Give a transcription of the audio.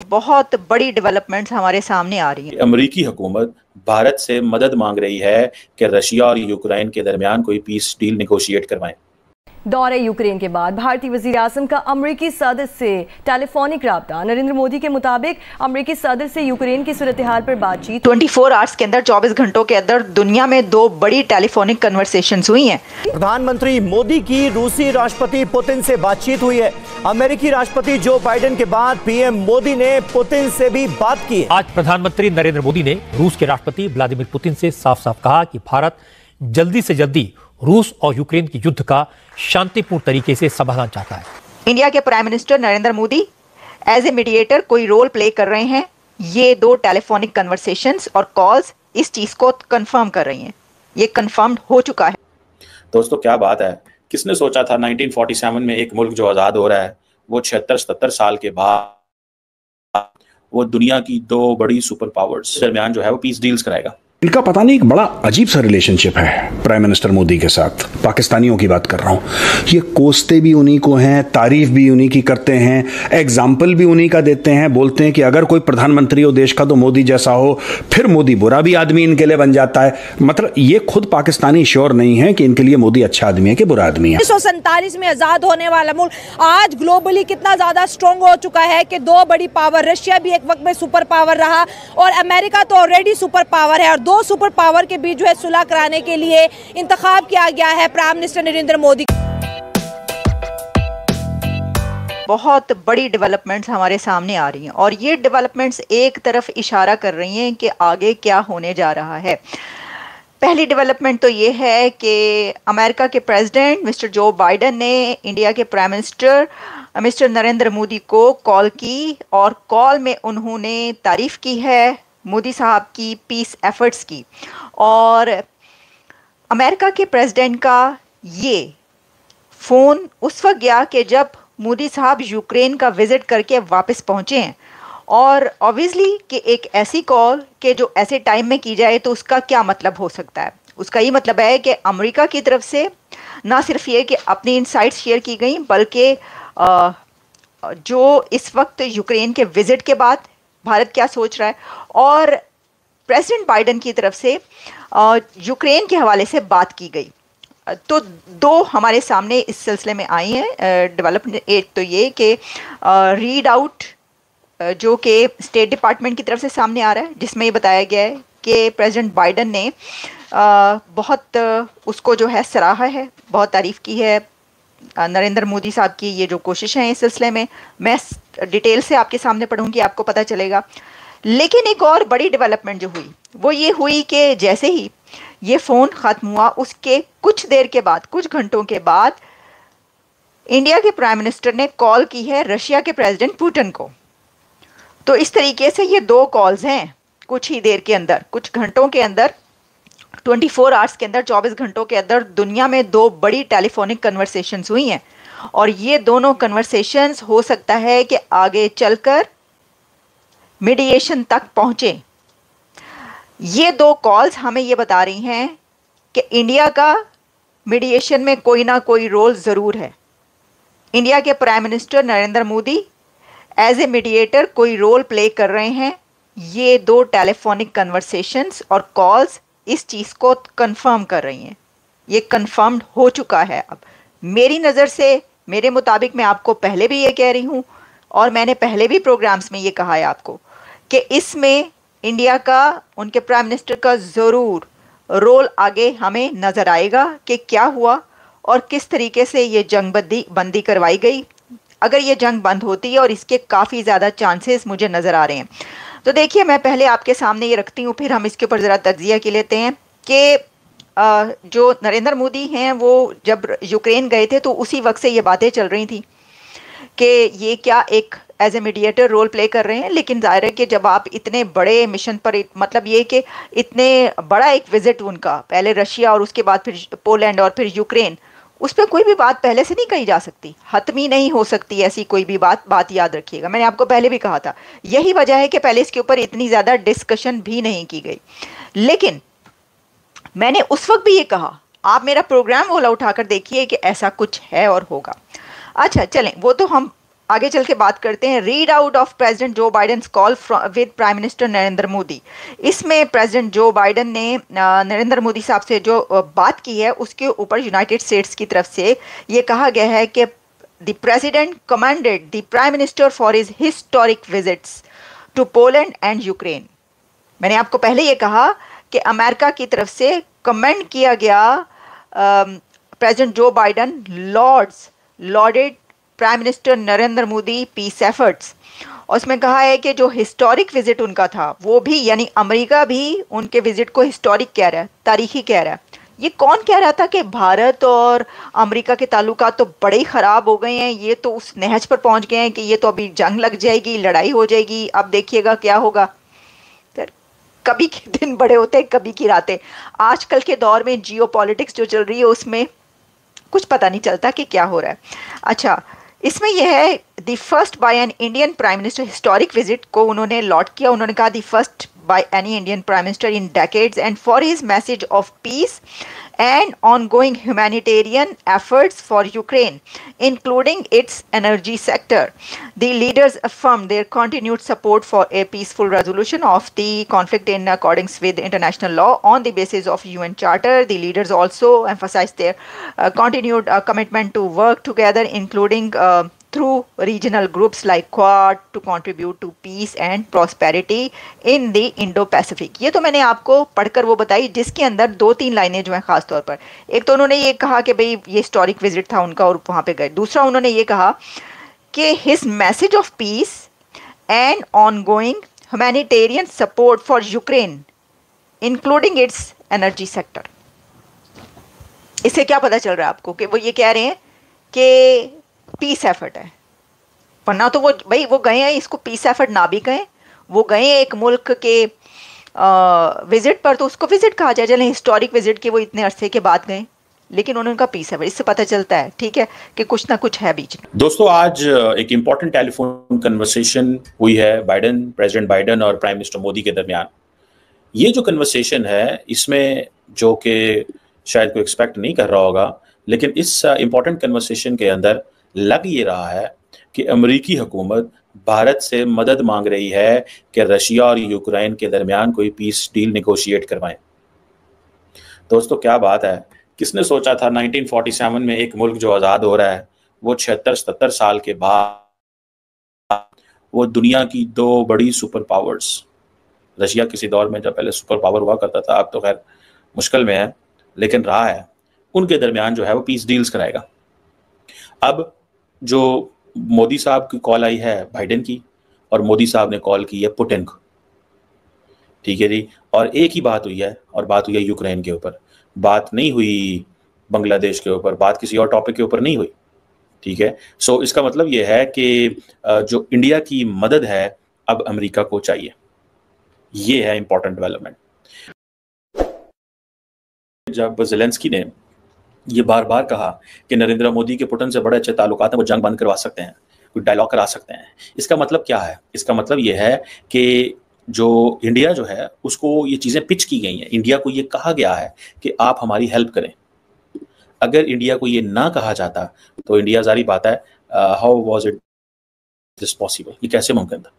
बहुत बड़ी डेवलपमेंट्स हमारे सामने आ रही हैं। अमरीकी हुकूमत भारत से मदद मांग रही है कि रशिया और यूक्रेन के दरमियान कोई पीस डील निगोशिएट करवाएँ। दौरे यूक्रेन के बाद भारतीय वज़ीर अजम का अमरीकी सदर से टेलीफोनिक रबता। नरेंद्र मोदी के मुताबिक अमरीकी सदर से यूक्रेन की सूरत हाल पर बातचीत 24 आवर्स के अंदर 24 घंटों के अंदर दुनिया में दो बड़ी टेलीफोनिक कन्वर्सेशन हुई हैं। प्रधानमंत्री मोदी की रूसी राष्ट्रपति पुतिन से बातचीत हुई है। अमेरिकी राष्ट्रपति जो बाइडेन के बाद पीएम मोदी ने पुतिन से भी बात की आज प्रधानमंत्री नरेंद्र मोदी ने रूस के राष्ट्रपति व्लादिमीर पुतिन से साफ़ साफ़ कहा कि भारत जल्दी से जल्दी रूस और यूक्रेन के युद्ध का शांतिपूर्ण तरीके से समाधान चाहता है। इंडिया के prime minister Narendra Modi as a mediator कोई रोल प्ले कर रहे हैं। ये दो टेलीफोनिक कन्वर्सेशंस और कॉल्स इस चीज़ को कंफर्म कर रही हैं। ये कंफर्म्ड हो चुका है। दोस्तों क्या बात है? किसने सोचा था 1947 में एक मुल्क जो आज़ाद हो रहा है, वो छिहत्तर सतर साल के बाद वो दुनिया की दो बड़ी सुपर पावर्स दरमियान जो है वो पीस डील्स कराएगा। इनका पता नहीं, एक बड़ा अजीब सा रिलेशनशिप है प्राइम मिनिस्टर मोदी के साथ। पाकिस्तानियों की बात कर रहा हूँ। ये कोसते भी उन्हीं को हैं, तारीफ़ भी उन्हीं की करते हैं एग्ज़ाम्पल भी उन्हीं का देते हैं, बोलते हैं कि अगर कोई प्रधानमंत्री हो देश का तो मोदी जैसा हो, फिर मोदी बुरा भी आदमी इनके लिए बन जाता है। मतलब ये खुद पाकिस्तानी श्योर नहीं है कि इनके लिए मोदी अच्छा आदमी है कि बुरा आदमी है। उन्नीस में आज़ाद होने वाला मुल्क आज ग्लोबली कितना ज़्यादा स्ट्रॉन्ग हो चुका है कि दो बड़ी पावर रशिया भी एक वक्त में सुपर पावर रहा और अमेरिका तो ऑलरेडी सुपर पावर है और दो सुपर पावर के बीच जो है सुलह कराने के लिए इंतखब किया गया है प्राइम मिनिस्टर नरेंद्र मोदी। बहुत बड़ी डेवलपमेंट्स हमारे सामने आ रही हैं और ये डेवलपमेंट्स एक तरफ़ इशारा कर रही हैं कि आगे क्या होने जा रहा है। पहली डेवलपमेंट तो ये है कि अमेरिका के प्रेसिडेंट मिस्टर जो बाइडन ने इंडिया के prime minister mister Narendra Modi को कॉल की और कॉल में उन्होंने तारीफ़ की है। मोदी साहब की पीस एफर्ट्स की। और अमेरिका के प्रेसिडेंट का ये फ़ोन उस वक्त गया कि जब मोदी साहब यूक्रेन का विज़िट करके वापस पहुँचे हैं। और ऑब्वियसली कि एक ऐसी कॉल के जो ऐसे टाइम में की जाए तो उसका क्या मतलब हो सकता है? उसका ये मतलब है कि अमेरिका की तरफ़ से ना सिर्फ़ ये कि अपनी इनसाइट्स शेयर की गई, बल्कि जो इस वक्त यूक्रेन के विज़िट के बाद भारत क्या सोच रहा है? और प्रेसिडेंट बाइडन की तरफ़ से यूक्रेन के हवाले से बात की गई। तो दो हमारे सामने इस सिलसिले में आई हैं। डेवलपमेंट एक तो ये कि रीड आउट जो कि स्टेट डिपार्टमेंट की तरफ़ से सामने आ रहा है, जिसमें ये बताया गया है कि प्रेसिडेंट बाइडन ने बहुत उसको जो है सराहा है, बहुत तारीफ़ की है। नरेंद्र मोदी साहब की ये जो कोशिश है इस सिलसिले में, मैं डिटेल से आपके सामने पढ़ूँगी, आपको पता चलेगा। लेकिन एक और बड़ी डेवलपमेंट जो हुई, वो ये हुई कि जैसे ही ये फ़ोन ख़त्म हुआ, उसके कुछ देर के बाद, कुछ घंटों के बाद इंडिया के प्राइम मिनिस्टर ने कॉल की है रशिया के प्रेसिडेंट पुतिन को। तो इस तरीके से ये दो कॉल्स हैं, कुछ ही देर के अंदर, कुछ घंटों के अंदर 24 आवर्स के अंदर 24 घंटों के अंदर दुनिया में दो बड़ी टेलीफोनिक कन्वर्सेशंस हुई हैं। और ये दोनों कन्वर्सेशंस हो सकता है कि आगे चलकर मीडिएशन तक पहुँचे। ये दो कॉल्स हमें ये बता रही हैं कि इंडिया का मीडिएशन में कोई ना कोई रोल ज़रूर है। इंडिया के prime minister Narendra Modi as a mediator कोई रोल प्ले कर रहे हैं। ये दो टेलीफोनिक कन्वर्सेशंस और कॉल्स इस चीज़ को कंफर्म कर रही हैं। ये कंफर्म्ड हो चुका है अब। मेरी नज़र से, मेरे मुताबिक मैं आपको पहले भी ये कह रही हूँ, और मैंने पहले भी प्रोग्राम्स में ये कहा है आपको, कि इसमें इंडिया का, उनके प्राइम मिनिस्टर का ज़रूर रोल आगे हमें नज़र आएगा कि क्या हुआ और किस तरीके से ये जंग बंदी बंदी करवाई गई। अगर ये जंग बंद होती है और इसके काफ़ी ज़्यादा चांसेस मुझे नज़र आ रहे हैं। तो देखिए, मैं पहले आपके सामने ये रखती हूँ, फिर हम इसके ऊपर ज़रा तजिया के लेते हैं कि जो नरेंद्र मोदी हैं, वो जब यूक्रेन गए थे तो उसी वक्त से ये बातें चल रही थी कि ये क्या एक as a mediator role play कर रहे हैं, लेकिन ज़ाहिर है कि जब आप इतने बड़े मिशन पर मतलब ये कि इतने बड़ा एक विज़िट उनका, पहले रशिया और उसके बाद फिर पोलैंड और फिर यूक्रेन, उस पर कोई भी बात पहले से नहीं कही जा सकती, हतमी नहीं हो सकती ऐसी कोई भी बात बात याद रखिएगा। मैंने आपको पहले भी कहा था, यही वजह है कि पहले इसके ऊपर इतनी ज़्यादा डिस्कशन भी नहीं की गई। लेकिन मैंने उस वक्त भी ये कहा, आप मेरा प्रोग्राम ओला उठाकर देखिए कि ऐसा कुछ है और होगा। अच्छा चलें, वो तो हम आगे चल के बात करते हैं। Read out of president Joe Biden call with prime minister Narendra Modi इसमें प्रेसिडेंट जो बाइडन ने नरेंद्र मोदी साहब से जो बात की है, उसके ऊपर यूनाइटेड स्टेट्स की तरफ़ से ये कहा गया है कि the president commended the prime minister for his historic visits to Poland and Ukraine मैंने आपको पहले ये कहा कि अमेरिका की तरफ़ से कमेंड किया गया president Joe Biden lauds lauded prime minister Narendra Modi peace efforts और उसमें कहा है कि जो हिस्टोरिक विज़िट उनका था, वो भी, यानी अमेरिका भी उनके विज़िट को हिस्टोरिक कह रहा है, तारीखी कह रहा है। ये कौन कह रहा था कि भारत और अमेरिका के ताल्लुकात तो बड़े ही ख़राब हो गए हैं, ये तो उस नहज पर पहुँच गए हैं कि ये तो अभी जंग लग जाएगी, लड़ाई हो जाएगी, अब देखिएगा क्या होगा। कभी के दिन बड़े होते हैं, कभी की रातें। आजकल के दौर में जियो जो चल रही है, उसमें कुछ पता नहीं चलता कि क्या हो रहा है। अच्छा इसमें यह है the first by an Indian prime minister historic visit को उन्होंने लॉट किया। उन्होंने कहा द फ़र्स्ट by any Indian Prime Minister in decades and for his message of peace and ongoing humanitarian efforts for Ukraine, including its energy sector. The leaders affirmed their continued support for a peaceful resolution of the conflict in accordance with international law on the basis of UN Charter. The leaders also emphasized their uh, continued uh, commitment to work together, including uh, through regional groups like Quad to contribute to peace and prosperity in the Indo-Pacific. ये तो मैंने आपको पढ़कर वो बताई, जिसके अंदर दो तीन लाइनें जो हैं ख़ास तौर पर। एक तो उन्होंने ये कहा कि भाई ये हिस्टोरिक विज़िट था उनका और वहाँ पे गए। दूसरा उन्होंने ये कहा कि his message of peace and ongoing humanitarian support for Ukraine including its energy sector इससे क्या पता चल रहा है आपको कि वो ये कह रहे हैं कि पीस एफर्ट है। वरना तो वो, भाई, वो गए हैं, इसको पीस एफर्ट ना भी कहें, वो गए एक मुल्क के विज़िट पर तो उसको विज़िट कहा जाए, चले हिस्टोरिक विज़िट के वो इतने अरसे के बाद गए, लेकिन उन्होंने पीस है इससे पता चलता है, ठीक है, कि कुछ ना कुछ है बीच में। दोस्तों, आज एक इंपॉर्टेंट टेलीफोन कन्वर्सेशन हुई है बाइडन प्रेसिडेंट बाइडन और प्राइम मिनिस्टर मोदी के दरमियान। ये जो कन्वर्सेशन है, इसमें जो कि शायद कोई एक्सपेक्ट नहीं कर रहा होगा, लेकिन इस इंपॉर्टेंट कन्वर्सेशन के अंदर लग ये रहा है कि अमरीकी हुकूमत भारत से मदद मांग रही है कि रशिया और यूक्रेन के दरमियान कोई पीस डील निगोशिएट करवाएँ। दोस्तों, क्या बात है? किसने सोचा था 1947 में एक मुल्क जो आज़ाद हो रहा है, वो छिहत्तर सत्तर साल के बाद वो दुनिया की दो बड़ी सुपर पावर्स रशिया किसी दौर में जब पहले सुपर पावर हुआ करता था, अब तो खैर मुश्किल में है, लेकिन रहा है। उनके दरमियान जो है वो पीस डील्स कराएगा। अब जो मोदी साहब की कॉल आई है बाइडेन की और मोदी साहब ने कॉल की है पुटिन को। ठीक है जी? और एक ही बात हुई है और बात हुई है यूक्रेन के ऊपर। बात नहीं हुई बांग्लादेश के ऊपर बात किसी और टॉपिक के ऊपर नहीं हुई। ठीक है? सो so, इसका मतलब यह है कि जो इंडिया की मदद है अब अमेरिका को चाहिए। ये है इंपॉर्टेंट डेवलपमेंट जब जेलेंस्की ने ये बार बार कहा कि नरेंद्र मोदी के पुटन से बड़े अच्छे ताल्लुक हैं, वो जंग बंद करवा सकते हैं, कोई डायलॉग करा सकते हैं। इसका मतलब क्या है? इसका मतलब ये है कि जो इंडिया जो है, उसको ये चीज़ें पिच की गई हैं। इंडिया को ये कहा गया है कि आप हमारी हेल्प करें। अगर इंडिया को ये ना कहा जाता तो इंडिया जारी बात है how was it this possible ये कैसे मुमकिन था?